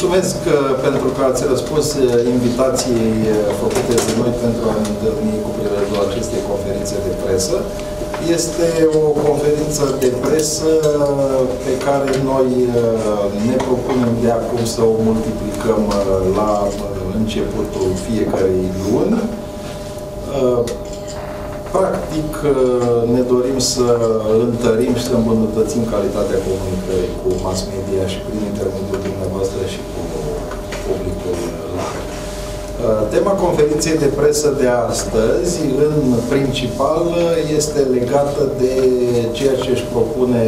ziua tuturor! Mulțumesc uh, pentru că ați răspuns uh, invitației uh, făcute de noi pentru a ne întâlni cu prilejul acestei conferințe de presă. Este o conferință de presă pe care noi ne propunem de acum să o multiplicăm la începutul fiecarei luni. Practic, ne dorim să întărim și să îmbunătățim calitatea comunicării cu mass media și prin intermediul dumneavoastră și cu publicul larg. Tema conferinței de presă de astăzi, în principal, este legată de ceea ce își propune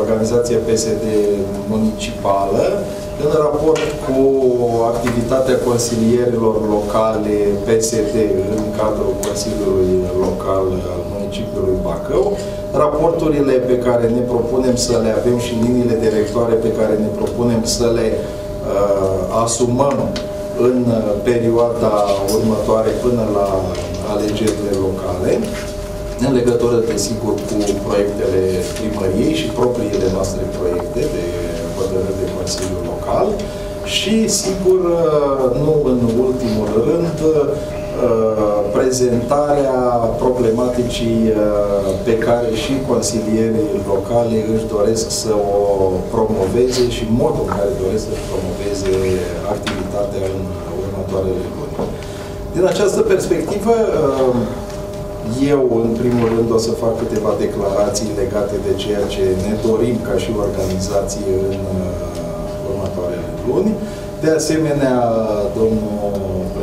organizația PSD municipală în raport cu activitatea consilierilor locale PSD în cadrul Consiliului Local al municipiului Bacău, raporturile pe care ne propunem să le avem și liniile directoare pe care ne propunem să le uh, asumăm în perioada următoare până la alegerile locale, în legătură, desigur, cu proiectele primăriei și propriile noastre proiecte de hotărâri de Consiliul Local. Și, sigur, nu în ultimul rând, prezentarea problematicii pe care și consilierii locale își doresc să o promoveze și modul în care doresc să promoveze activitatea în următoarele luni. Din această perspectivă, eu, în primul rând, o să fac câteva declarații legate de ceea ce ne dorim ca și organizație în uh, următoarele luni. De asemenea, domnul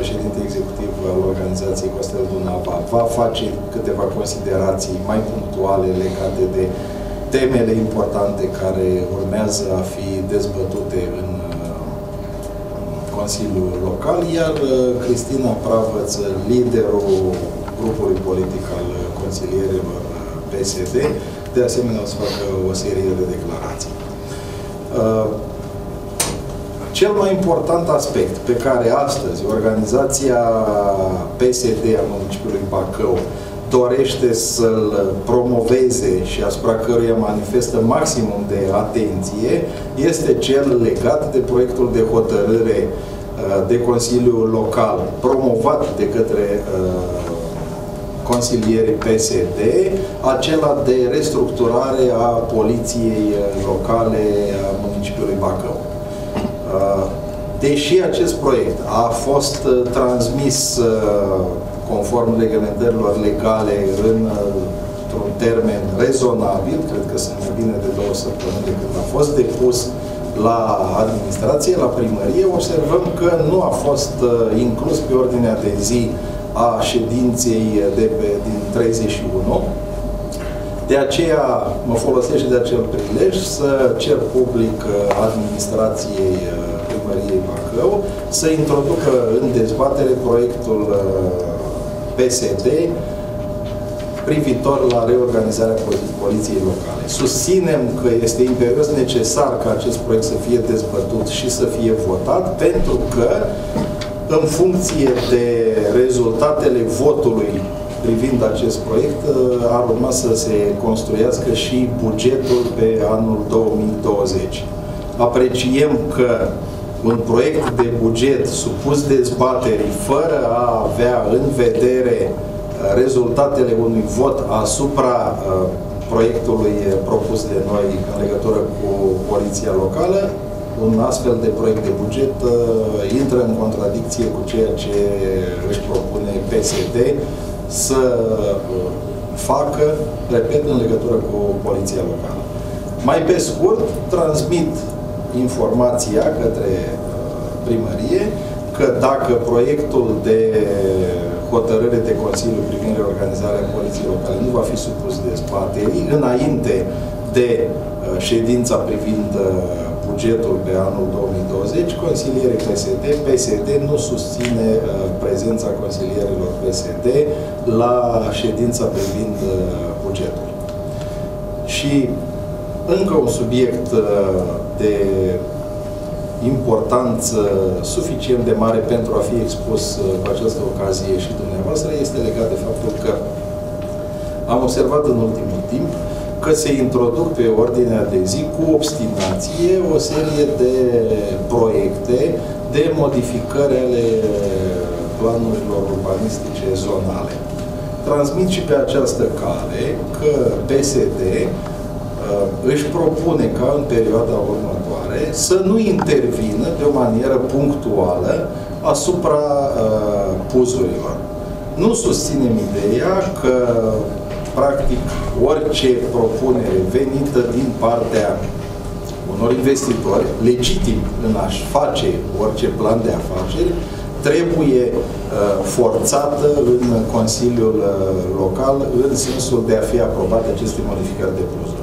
președinte executiv al organizației Costel Dunava va face câteva considerații mai punctuale legate de temele importante care urmează a fi dezbătute în uh, Consiliul Local, iar uh, Cristina Pravăț, liderul grupului politic al consilierilor PSD, de asemenea o să facă o serie de declarații. Uh, cel mai important aspect pe care astăzi organizația PSD a municipiului Bacău dorește să-l promoveze și asupra căruia manifestă maximum de atenție este cel legat de proiectul de hotărâre uh, de Consiliul Local promovat de către uh, consilierii PSD, acela de restructurare a poliției locale a municipiului Bacău. Uh, deși acest proiect a fost uh, transmis uh, conform reglementărilor legale în un termen rezonabil, cred că sunt mai bine de două săptămâni de când a fost depus la administrație, la primărie, observăm că nu a fost inclus pe ordinea de zi a ședinței de pe, din 31. De aceea mă folosesc de acel prilej să cer public uh, administrației uh, primăriei Bacău să introducă în dezbatere proiectul uh, PSD privitor la reorganizarea poliției locale. Susținem că este imperios necesar ca acest proiect să fie dezbătut și să fie votat, pentru că în funcție de rezultatele votului privind acest proiect, uh, ar urma să se construiască și bugetul pe anul 2020. Apreciem că un proiect de buget supus dezbaterii fără a avea în vedere uh, rezultatele unui vot asupra uh, proiectului propus de noi în legătură cu poliția locală un astfel de proiect de buget uh, intră în contradicție cu ceea ce își propune PSD să uh, facă, repet, în legătură cu poliția locală. Mai pe scurt, transmit informația către uh, primărie că dacă proiectul de hotărâre de Consiliu privind reorganizarea poliției locale nu va fi supus dezbaterii înainte de uh, ședința privind uh, bugetul pe anul 2020, consilierii PSD, PSD nu susține uh, prezența consilierilor PSD la ședința privind uh, bugetul. Și încă un subiect uh, de importanță suficient de mare pentru a fi expus uh, cu această ocazie și dumneavoastră este legat de faptul că am observat în ultimul timp că se introduc pe ordinea de zi cu obstinație o serie de proiecte de modificări ale planurilor urbanistice zonale. Transmit și pe această cale că PSD uh, își propune ca în perioada următoare să nu intervină de o manieră punctuală asupra uh, puzurilor. Nu susținem ideea că practic orice propunere venită din partea unor investitori legitim în a-și face orice plan de afaceri trebuie uh, forțată în Consiliul uh, Local în sensul de a fi aprobate aceste modificări de pluzuri.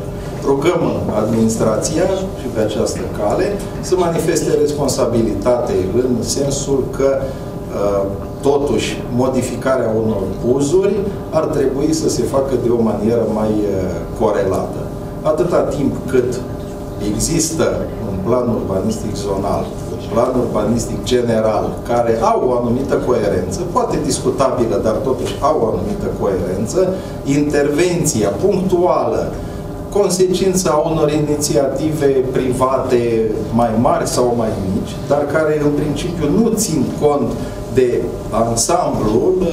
Rugăm administrația și pe această cale să manifeste responsabilitate în sensul că uh, totuși modificarea unor buzuri ar trebui să se facă de o manieră mai corelată. Atâta timp cât există un plan urbanistic zonal, un plan urbanistic general, care au o anumită coerență, poate discutabilă, dar totuși au o anumită coerență, intervenția punctuală, consecința unor inițiative private mai mari sau mai mici, dar care în principiu nu țin cont de ansamblul uh,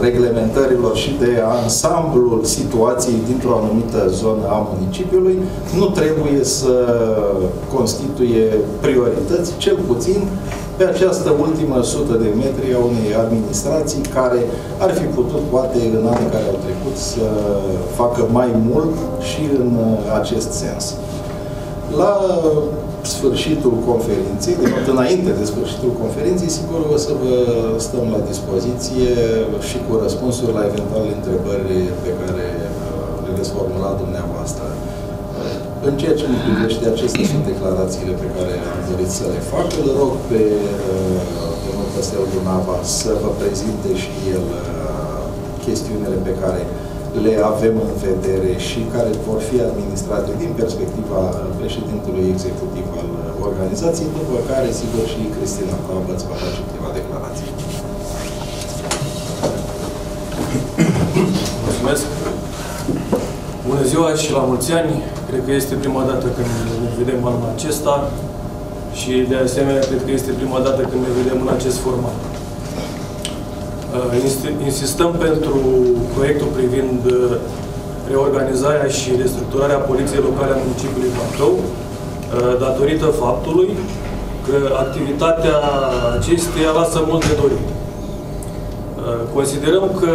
reglementărilor și de ansamblul situației dintr-o anumită zonă a municipiului, nu trebuie să constituie priorități, cel puțin pe această ultimă sută de metri a unei administrații care ar fi putut, poate, în anii care au trecut, să facă mai mult și în acest sens. La sfârșitul conferinței, de fapt înainte de sfârșitul conferinței, sigur o să vă stăm la dispoziție și cu răspunsuri la eventuale întrebări pe care uh, le veți formula dumneavoastră. În ceea ce nu privește, acestea sunt declarațiile pe care am dorit să le fac. Îl rog pe uh, domnul Căstel Dunava să vă prezinte și el uh, chestiunile pe care le avem în vedere și care vor fi administrate din perspectiva președintelui executiv al organizației, după care, sigur, și Cristina Coabă îți va face câteva declarații. Mulțumesc! Bună ziua și la mulți ani! Cred că este prima dată când ne vedem anul acesta și, de asemenea, cred că este prima dată când ne vedem în acest format. Uh, insistăm pentru proiectul privind uh, reorganizarea și restructurarea Poliției Locale a municipiului Bacău, uh, datorită faptului că activitatea acesteia lasă mult de dorit. Considerăm că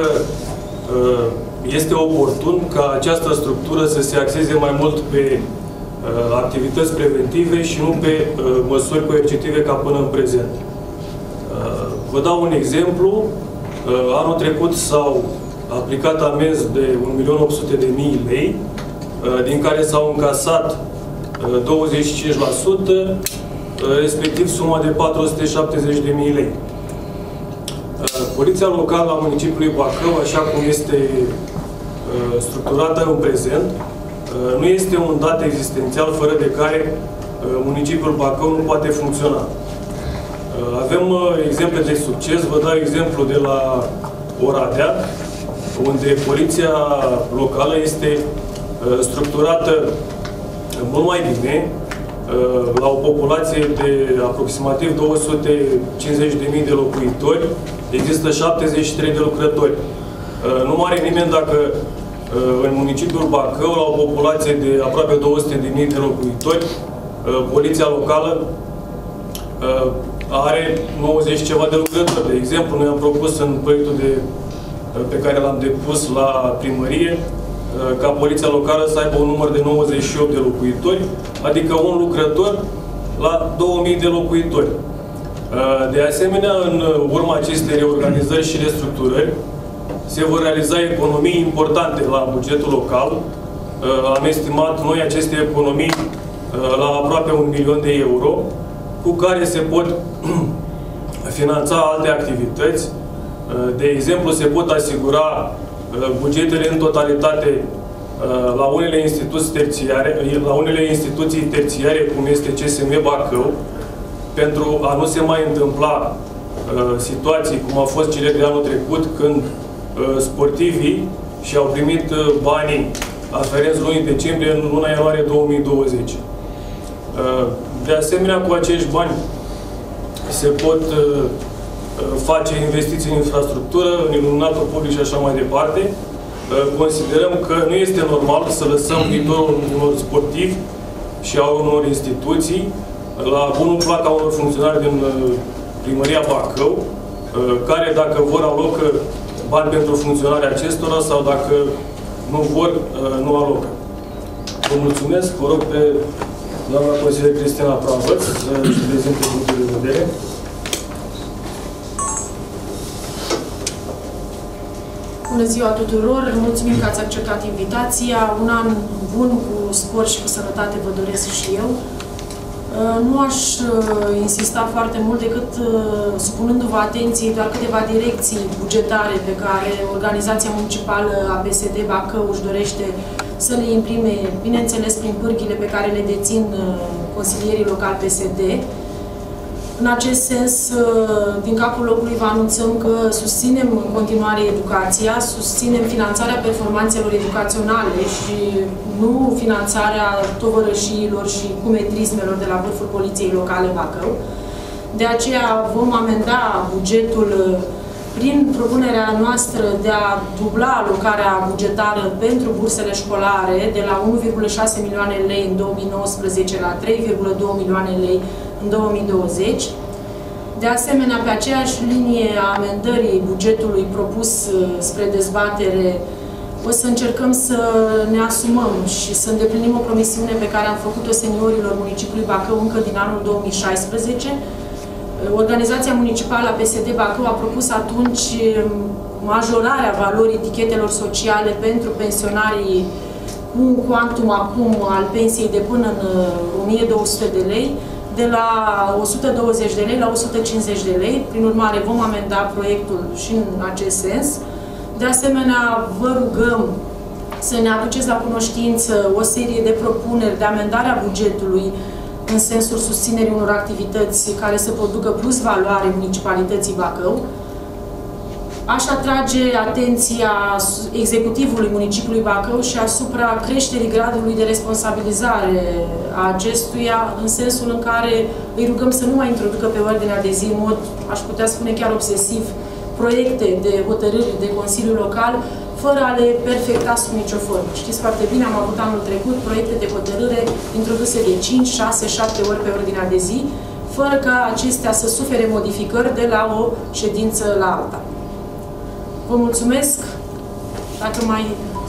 este oportun ca această structură să se axeze mai mult pe activități preventive și nu pe măsuri coercitive ca până în prezent. Vă dau un exemplu. Uh, anul trecut s-au aplicat amenzi de 1.800.000 lei, uh, din care s-au încasat 25%, uh, respectiv suma de 470.000 lei. Poliția locală a municipiului Bacău, așa cum este structurată în prezent, nu este un dat existențial fără de care municipiul Bacău nu poate funcționa. Uh, avem uh, exemple de succes. Vă dau exemplu de la Oradea, unde poliția locală este uh, structurată mult mai bine, la o populație de aproximativ 250.000 de locuitori, există 73 de lucrători. Nu mare nimeni dacă în municipiul Bacău, la o populație de aproape 200.000 de locuitori, poliția locală are 90 ceva de lucrători. De exemplu, noi am propus în proiectul de, pe care l-am depus la primărie ca poliția locală să aibă un număr de 98 de locuitori, adică un lucrător la 2000 de locuitori. De asemenea, în urma acestei reorganizări și restructurări, se vor realiza economii importante la bugetul local. Am estimat noi aceste economii la aproape un milion de euro, cu care se pot finanța alte activități. Uh, de exemplu, se pot asigura uh, bugetele în totalitate uh, la unele instituții terțiare, la unele instituții terțiare, cum este CSM Bacău, pentru a nu se mai întâmpla situații cum au fost cele de anul trecut, când sportivii și-au primit banii aferenți lunii decembrie în luna ianuarie 2020. Uh, de asemenea, cu acești bani se pot uh, face investiții în infrastructură, în iluminatul public și așa mai departe. Considerăm că nu este normal să lăsăm viitorul unor sportivi și a unor instituții la bunul plac a unor funcționari din primăria Bacău, care dacă vor alocă bani pentru funcționarea acestora sau dacă nu vor, nu alocă. Vă mulțumesc, vă rog pe doamna consilier Cristina Pravăț să prezinte punctul de vedere. Bună ziua tuturor! Mulțumim că ați acceptat invitația. Un an bun cu spor și cu sănătate vă doresc și eu. Uh, nu aș uh, insista foarte mult decât uh, supunându-vă atenție doar câteva direcții bugetare pe care Organizația Municipală a PSD Bacău își dorește să le imprime, bineînțeles prin pârghile pe care le dețin consilierii locali PSD. În acest sens, din capul locului vă anunțăm că susținem în continuare educația, susținem finanțarea performanțelor educaționale și nu finanțarea tovărășiilor și cumetrismelor de la vârful Poliției Locale Bacău. De aceea vom amenda bugetul prin propunerea noastră de a dubla alocarea bugetară pentru bursele școlare de la 1,6 milioane lei în 2019 la 3,2 milioane lei în 2020. De asemenea, pe aceeași linie a amendării bugetului propus uh, spre dezbatere, o să încercăm să ne asumăm și să îndeplinim o promisiune pe care am făcut-o seniorilor municipiului Bacău încă din anul 2016. Uh, Organizația Municipală a PSD Bacău a propus atunci um, majorarea valorii etichetelor sociale pentru pensionarii cu un quantum acum al pensiei de până în 1200 uh, de lei, de la 120 de lei la 150 de lei. Prin urmare, vom amenda proiectul și în acest sens. De asemenea, vă rugăm să ne aduceți la cunoștință o serie de propuneri de amendare a bugetului în sensul susținerii unor activități care să producă plus valoare municipalității Bacău. Aș atrage atenția executivului municipiului Bacău și asupra creșterii gradului de responsabilizare a acestuia, în sensul în care îi rugăm să nu mai introducă pe ordinea de zi, în mod, aș putea spune chiar obsesiv, proiecte de hotărâri de Consiliu Local, fără a le perfecta sub nicio formă. Știți foarte bine, am avut anul trecut proiecte de hotărâre introduse de 5, 6, 7 ori pe ordinea de zi, fără ca acestea să sufere modificări de la o ședință la alta. Vă mulțumesc. Dacă mai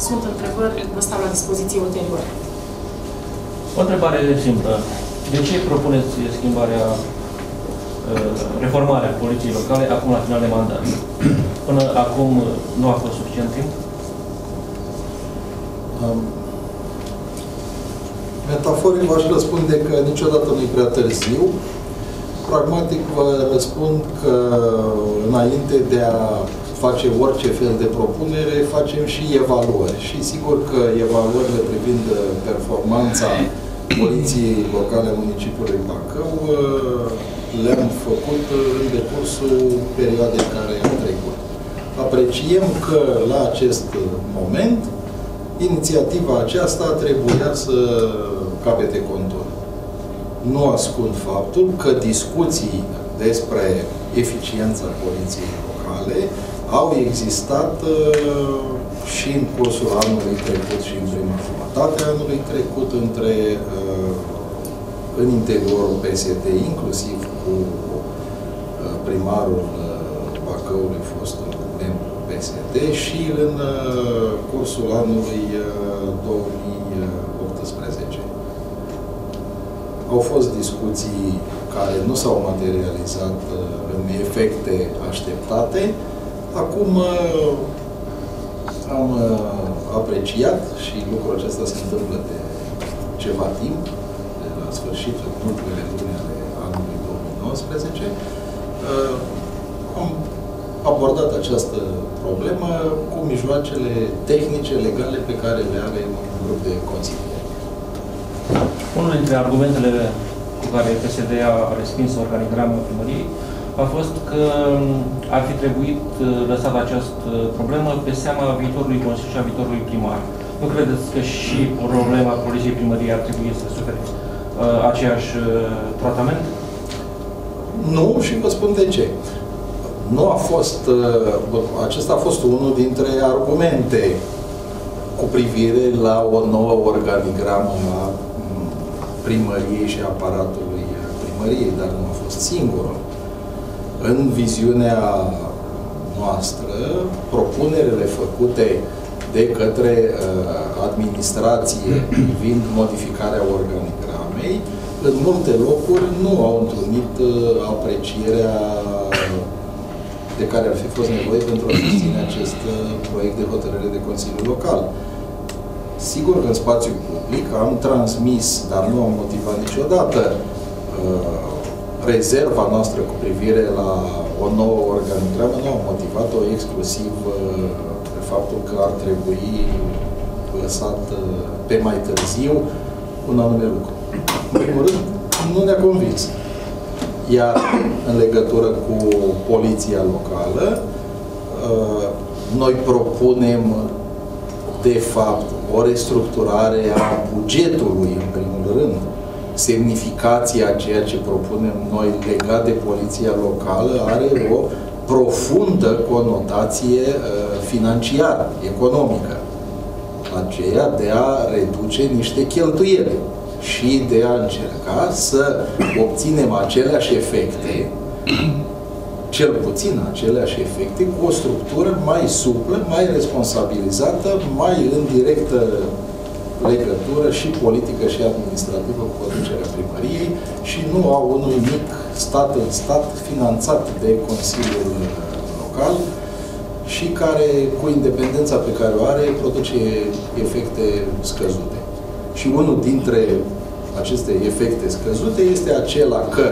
sunt întrebări, vă stau la dispoziție ulterior. O întrebare simplă. De ce propuneți schimbarea, uh, reformarea poliției locale acum la final de mandat? Până acum nu a fost suficient timp? Um, metaforic v-aș răspunde că niciodată nu e prea târziu. Pragmatic vă răspund că înainte de a face orice fel de propunere, facem și evaluări. Și sigur că evaluările privind uh, performanța Poliției Locale a municipiului Bacău uh, le-am făcut în decursul perioadei care am trecut. Apreciem că la acest moment inițiativa aceasta trebuia să capete contur. Nu ascund faptul că discuții despre eficiența poliției locale au existat uh, și în cursul anului trecut și în prima jumătate a anului trecut între uh, în interiorul PSD, inclusiv cu uh, primarul Bacăului, fostul membru PSD, și în cursul anului 2018. Au fost discuții care nu s-au materializat în efecte așteptate, Acum uh, am uh, apreciat și lucrul acesta se întâmplă de ceva timp, de la sfârșitul ultimele luni ale anului 2019. Uh, am abordat această problemă cu mijloacele tehnice, legale pe care le are un grup de consilieri. Unul dintre argumentele cu care PSD a respins organigramul primăriei a fost că um, ar fi trebuit uh, lăsat această problemă pe seama viitorului Consiliu și a viitorului primar. nu credeți că și problema poliției primăriei ar trebui să sufere uh, aceeași uh, tratament? Nu și vă spun de ce. Nu a fost, uh, acesta a fost unul dintre argumente cu privire la o nouă organigramă a mm, primăriei și aparatului primăriei, dar nu a fost singurul. În viziunea noastră, propunerile făcute de către uh, administrație privind modificarea organigramei, în multe locuri nu au întrunit uh, aprecierea de care ar fi fost nevoie pentru a susține acest uh, proiect de hotărâre de Consiliu Local. Sigur că în spațiu public am transmis, dar nu am motivat niciodată uh, rezerva noastră cu privire la o nouă organigramă, nu am motivat-o exclusiv uh, de faptul că ar trebui lăsat uh, pe mai târziu un anume lucru. În primul rând, nu ne-a convins. Iar în legătură cu poliția locală, uh, noi propunem de fapt o restructurare a bugetului, în primul rând, semnificația a ceea ce propunem noi legat de poliția locală are o profundă conotație uh, financiară, economică. Aceea de a reduce niște cheltuieli și de a încerca să obținem aceleași efecte, cel puțin aceleași efecte, cu o structură mai suplă, mai responsabilizată, mai în directă legătură și politică și administrativă cu conducerea primăriei și nu a unui mic stat în stat finanțat de Consiliul Local și care, cu independența pe care o are, produce efecte scăzute. Și unul dintre aceste efecte scăzute este acela că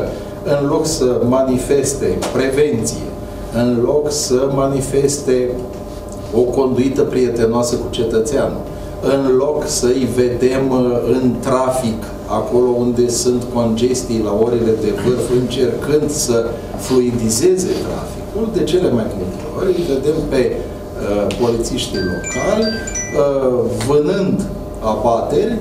în loc să manifeste prevenție, în loc să manifeste o conduită prietenoasă cu cetățeanul, în loc să-i vedem uh, în trafic, acolo unde sunt congestii la orele de vârf, încercând să fluidizeze traficul, de cele mai multe ori îi vedem pe uh, polițiștii locali uh, vânând abateri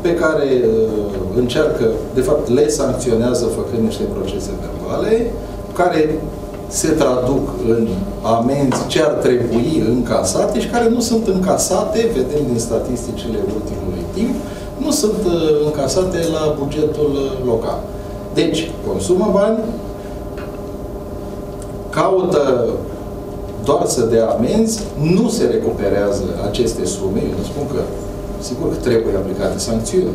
pe care uh, încearcă, de fapt le sancționează făcând niște procese verbale, care se traduc în amenzi ce ar trebui încasate și care nu sunt încasate, vedem din statisticile ultimului timp, nu sunt uh, încasate la bugetul uh, local. Deci, consumă bani, caută doar să dea amenzi, nu se recuperează aceste sume, eu nu spun că, sigur că trebuie aplicate sancțiuni,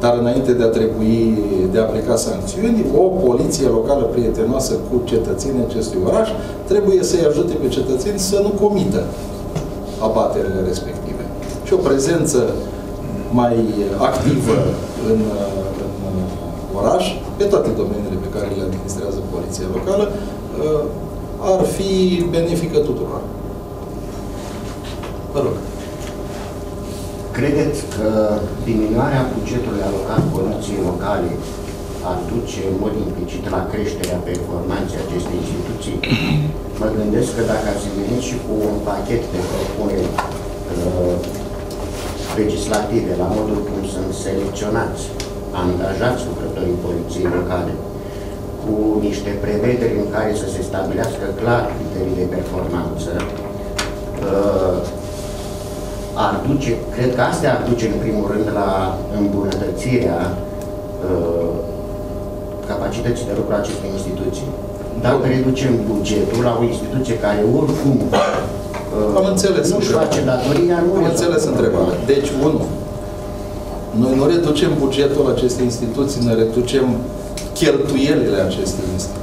dar înainte de a trebui de a aplica sancțiuni, o poliție locală prietenoasă cu cetățenii acestui oraș trebuie să-i ajute pe cetățeni să nu comită abaterile respective. Și o prezență mai activă în, în oraș, pe toate domeniile pe care le administrează poliția locală, ar fi benefică tuturor. Vă rog. Credeți că diminuarea bugetului alocat poliției locale ar duce în mod implicit la creșterea performanței acestei instituții? Mă gândesc că dacă ați venit și cu un pachet de propuneri uh, legislative la modul cum sunt selecționați, angajați lucrătorii poliției locale, cu niște prevederi în care să se stabilească clar criterii de performanță, uh, ar duce, cred că astea ar duce în primul rând la îmbunătățirea uh, capacității de lucru a acestei instituții. Dacă reducem bugetul la o instituție care oricum uh, Am înțeles nu-și face datoria, nu Am înțeles întrebarea. Deci, unu, noi nu reducem bugetul acestei instituții, ne reducem cheltuielile acestei instituții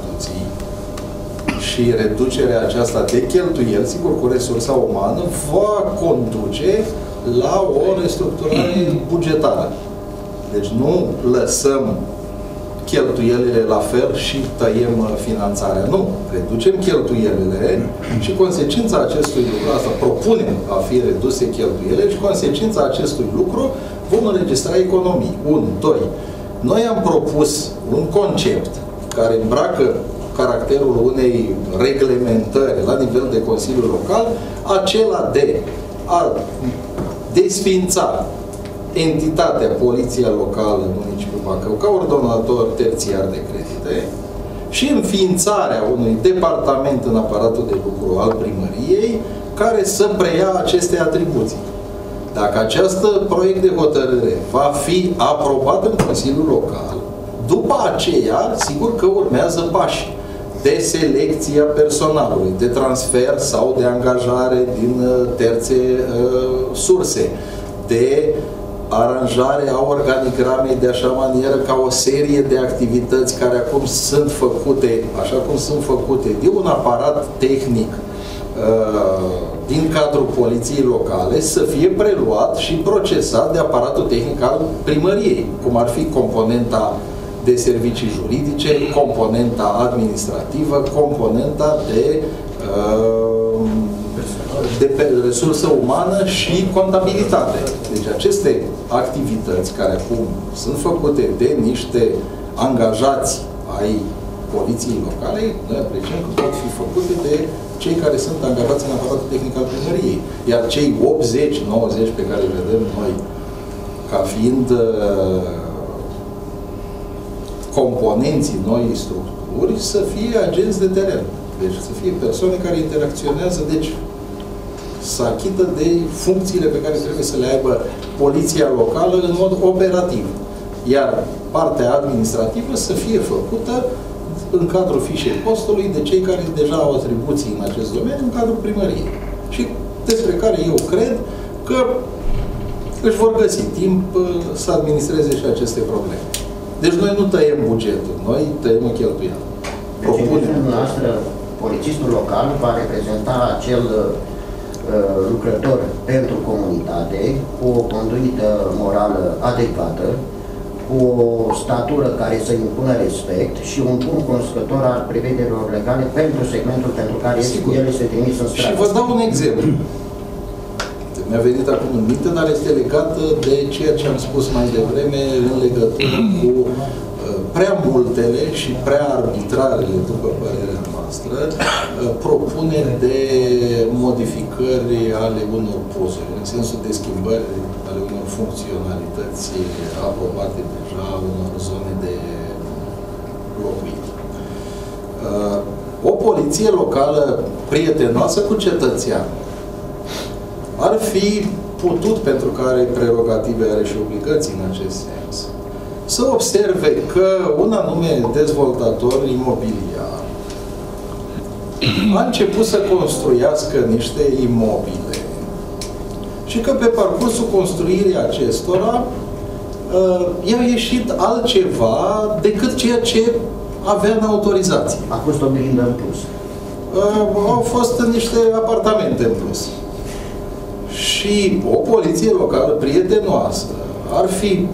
și reducerea aceasta de cheltuieli, sigur cu resursa umană, va conduce la o restructurare bugetară. Deci nu lăsăm cheltuielile la fel și tăiem uh, finanțarea. Nu. Reducem cheltuielile și consecința acestui lucru, asta propunem a fi reduse cheltuielile și consecința acestui lucru vom înregistra economii. 1. 2. Noi am propus un concept care îmbracă caracterul unei reglementări la nivel de Consiliu Local, acela de a desfința entitatea Poliția Locală Municipiul Bacău ca ordonator terțiar de credite și înființarea unui departament în aparatul de lucru al primăriei care să preia aceste atribuții. Dacă acest proiect de hotărâre va fi aprobat în Consiliul Local, după aceea, sigur că urmează pași de selecție a personalului, de transfer sau de angajare din uh, terțe uh, surse, de aranjare a organigramei de așa manieră ca o serie de activități care acum sunt făcute, așa cum sunt făcute, de un aparat tehnic uh, din cadrul poliției locale să fie preluat și procesat de aparatul tehnic al primăriei, cum ar fi componenta de servicii juridice, componenta administrativă, componenta de, uh, de resursă umană și contabilitate. Deci aceste activități care acum sunt făcute de niște angajați ai poliției locale, noi apreciem că pot fi făcute de cei care sunt angajați în aparatul tehnic al primăriei. Iar cei 80-90 pe care le vedem noi ca fiind uh, componenții noi structuri să fie agenți de teren. Deci să fie persoane care interacționează, deci să achită de funcțiile pe care trebuie să le aibă poliția locală în mod operativ. Iar partea administrativă să fie făcută în cadrul fișei postului de cei care deja au atribuții în acest domeniu, în cadrul primăriei. Și despre care eu cred că își vor găsi timp uh, să administreze și aceste probleme. Deci noi nu tăiem bugetul, noi tăiem o cheltuială. Deci, noastră, polițistul local va reprezenta acel uh, lucrător pentru comunitate, cu o conduită morală adecvată, cu o statură care să impună respect și un bun cunoscător al prevederilor legale pentru segmentul pentru care Sigur. el este trimis în stradă. Și vă dau un exemplu. Mi-a venit acum în minte, dar este legată de ceea ce am spus mai devreme în legătură cu uh, prea multele și prea arbitrarele, după părerea noastră, uh, propuneri de modificări ale unor pozuri, în sensul de schimbări ale unor funcționalități aprobate deja, unor zone de locuit. Uh, o poliție locală prietenoasă cu cetățeanul, ar fi putut, pentru că are prerogative, are și obligații în acest sens, să observe că un anume dezvoltator imobiliar a început să construiască niște imobile și că pe parcursul construirii acestora uh, i-a ieșit altceva decât ceea ce avea în autorizație. A fost o în plus. Uh, au fost niște apartamente în plus și o poliție locală prietenoasă ar fi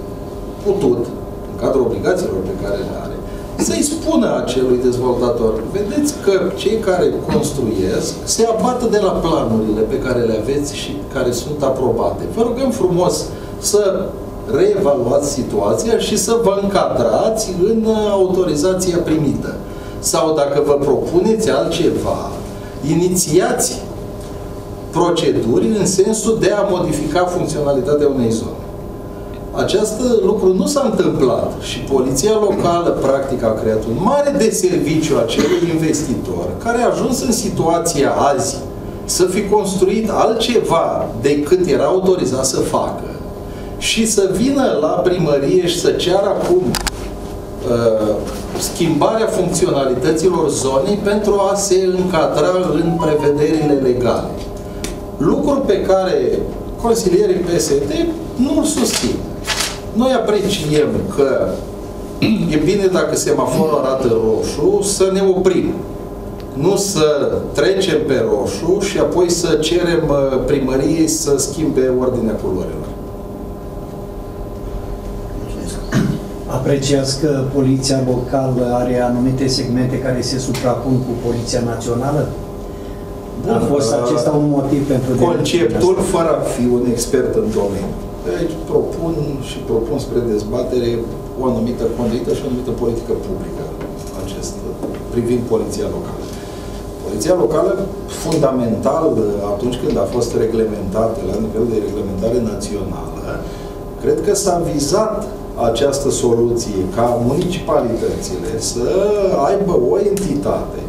putut, în cadrul obligațiilor pe care le are, să-i spună acelui dezvoltator, vedeți că cei care construiesc se abată de la planurile pe care le aveți și care sunt aprobate. Vă rugăm frumos să reevaluați situația și să vă încadrați în autorizația primită. Sau dacă vă propuneți altceva, inițiați proceduri în sensul de a modifica funcționalitatea unei zone. Acest lucru nu s-a întâmplat și poliția locală practic a creat un mare deserviciu acelui investitor care a ajuns în situația azi să fi construit altceva decât era autorizat să facă și să vină la primărie și să ceară acum uh, schimbarea funcționalităților zonei pentru a se încadra în prevederile legale lucru pe care consilierii PSD nu îl susțin. Noi apreciem că e bine dacă semaforul arată roșu să ne oprim. Nu să trecem pe roșu și apoi să cerem uh, primăriei să schimbe ordinea culorilor. Apreciați că poliția locală are anumite segmente care se suprapun cu poliția națională? A fost acesta un motiv pentru... Conceptul, fără a fi un expert în domeniu. Deci propun și propun spre dezbatere o anumită conduită și o anumită politică publică acest, privind poliția locală. Poliția locală, fundamental, atunci când a fost reglementată la nivel de reglementare națională, cred că s-a vizat această soluție ca municipalitățile să aibă o entitate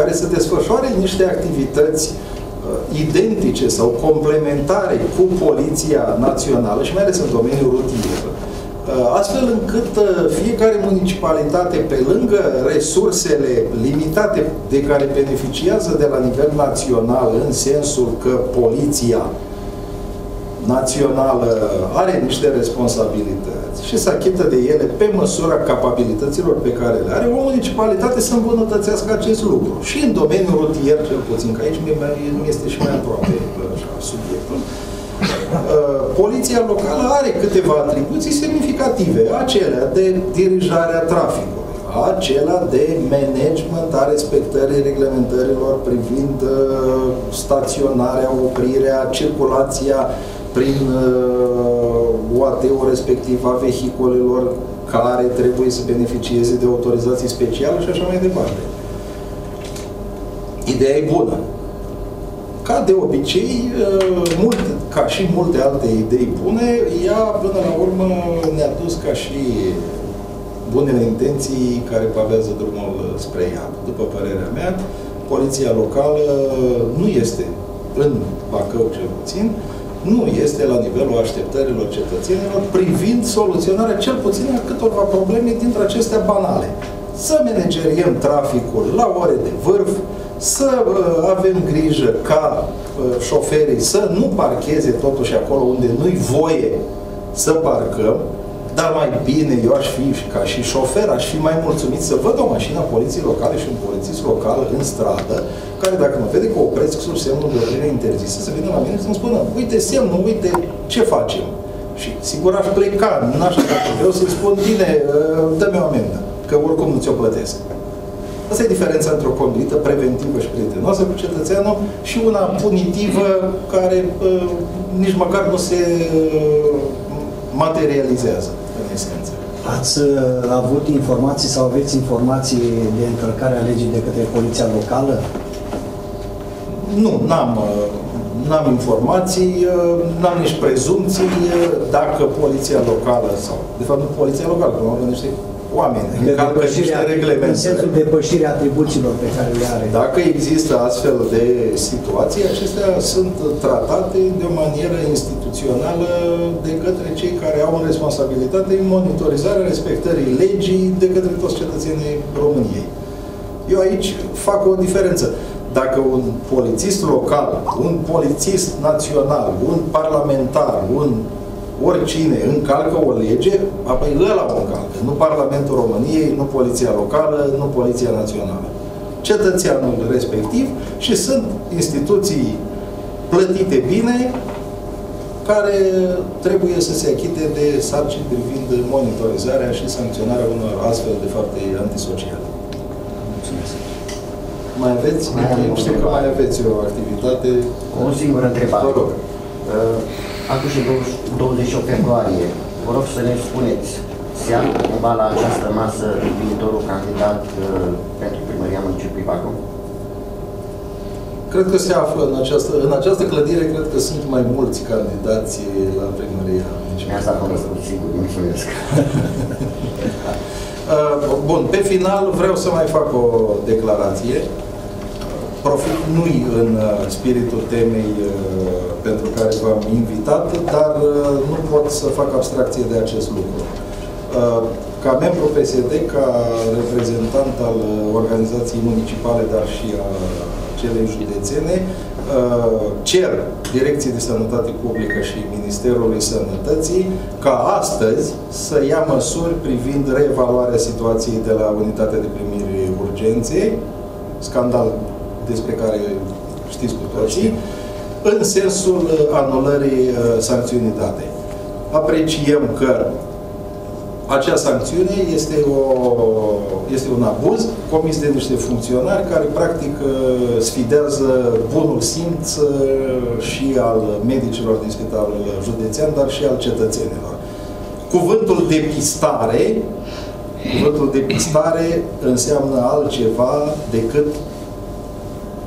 care să desfășoare niște activități uh, identice sau complementare cu Poliția Națională și mai ales în domeniul rutier, uh, astfel încât uh, fiecare municipalitate, pe lângă resursele limitate de care beneficiază de la nivel național, în sensul că poliția națională are niște responsabilități și se achită de ele pe măsura capabilităților pe care le are, o municipalitate să îmbunătățească acest lucru. Și în domeniul rutier, cel puțin, că aici mi este și mai aproape așa, subiectul, uh, Poliția locală are câteva atribuții semnificative, acelea de dirijarea traficului, acela de management a respectării reglementărilor privind uh, staționarea, oprirea, circulația prin uh, UAT-ul respectiv a vehiculelor care trebuie să beneficieze de autorizații speciale și așa mai departe. Ideea e bună. Ca de obicei, uh, multe, ca și multe alte idei bune, ea până la urmă ne-a dus ca și bunele intenții care pavează drumul spre ea. După părerea mea, poliția locală nu este, în Bacău cel puțin, nu este la nivelul așteptărilor cetățenilor privind soluționarea cel puțin a câtorva probleme dintre acestea banale. Să manageriem traficul la ore de vârf, să uh, avem grijă ca uh, șoferii să nu parcheze totuși acolo unde nu-i voie să parcăm, dar mai bine eu aș fi, ca și șofer, aș fi mai mulțumit să văd o mașină a poliției locale și un polițist local în stradă, care dacă mă vede că opresc sub semnul de oprire interzisă, să vină la mine și să-mi spună, uite semnul, uite ce facem. Și sigur aș pleca, n-aș vreau să-i spun, bine, uh, dă-mi o amendă, că oricum nu ți-o plătesc. Asta e diferența între o conduită preventivă și prietenoasă cu cetățeanul și una punitivă care uh, nici măcar nu se uh, materializează în esență. Ați uh, avut informații sau aveți informații de încălcare a legii de către poliția locală? Nu, n-am, uh, n-am informații, uh, n-am nici prezumții dacă poliția locală sau, de fapt nu poliția locală, că mă gândește oameni de încalcă niște reglemente. În sensul depășirii atribuțiilor pe care le are. Dacă există astfel de situații, acestea sunt tratate de o manieră instituțională de către cei care au în responsabilitate în monitorizarea respectării legii de către toți cetățenii României. Eu aici fac o diferență. Dacă un polițist local, un polițist național, un parlamentar, un oricine încalcă o lege, apoi ăla o încalcă. Nu Parlamentul României, nu Poliția Locală, nu Poliția Națională. Cetățeanul respectiv și sunt instituții plătite bine care trebuie să se achite de sarcini privind monitorizarea și sancționarea unor astfel de fapte antisociale. Mulțumesc. Mai aveți? Mai Știu că mai aveți o activitate. O singură întrebare. Vă rog. Uh, atunci, 28 februarie, vă rog să ne spuneți, se află cumva la această masă viitorul candidat uh, pentru primăria municipiului Bacău? Cred că se află în această, în această clădire, cred că sunt mai mulți candidați la primăria. Mi-a dat răspuns, sigur, mulțumesc. Uh, bun, pe final vreau să mai fac o declarație profit nu în uh, spiritul temei uh, pentru care v-am invitat, dar uh, nu pot să fac abstracție de acest lucru. Ca membru PSD, ca reprezentant al organizației municipale, dar și a celei județene, cer Direcției de Sănătate Publică și Ministerului Sănătății ca astăzi să ia măsuri privind reevaluarea situației de la Unitatea de Primire Urgenței, scandal despre care știți cu toții, în sensul anulării uh, sancțiunii date. Apreciem că acea sancțiune este, o, este un abuz comis de niște funcționari care practic uh, sfidează bunul simț uh, și al medicilor din spitalul județean, dar și al cetățenilor. Cuvântul depistare Cuvântul depistare înseamnă altceva decât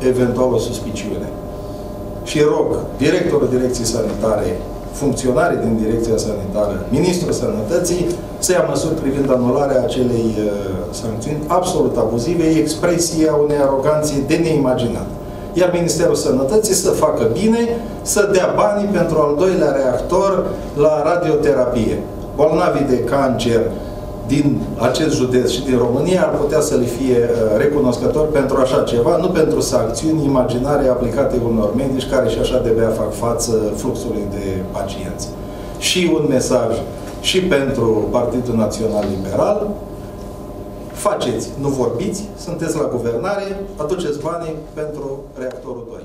eventual o suspiciune. Și rog directorul Direcției Sanitare, funcționarii din Direcția Sanitară, Ministrul Sănătății, să ia măsuri privind anularea acelei uh, sancțiuni absolut abuzive, expresia unei aroganțe de neimaginat. Iar Ministerul Sănătății să facă bine, să dea banii pentru al doilea reactor la radioterapie. Bolnavii de cancer, din acest județ și din România ar putea să le fie uh, recunoscători pentru așa ceva, nu pentru sancțiuni imaginare aplicate unor medici care și așa de fac față fluxului de pacienți. Și un mesaj și pentru Partidul Național Liberal, faceți, nu vorbiți, sunteți la guvernare, aduceți banii pentru reactorul 2.